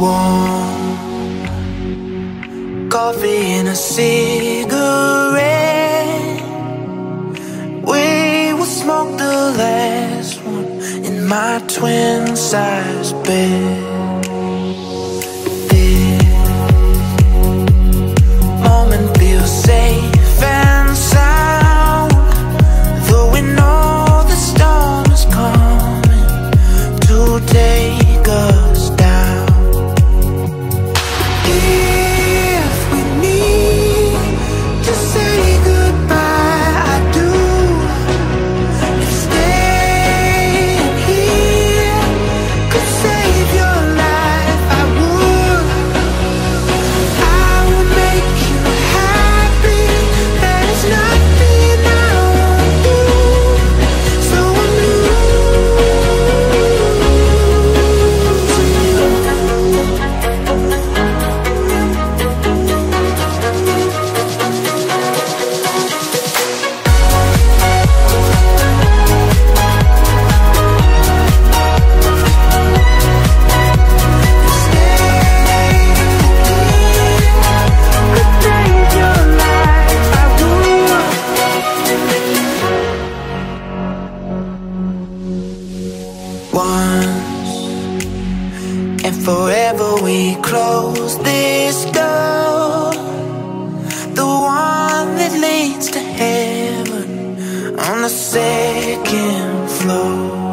warm Coffee and a cigarette. We will smoke the last one In my twin-size bed And forever we close this door. The one that leads to heaven On the second floor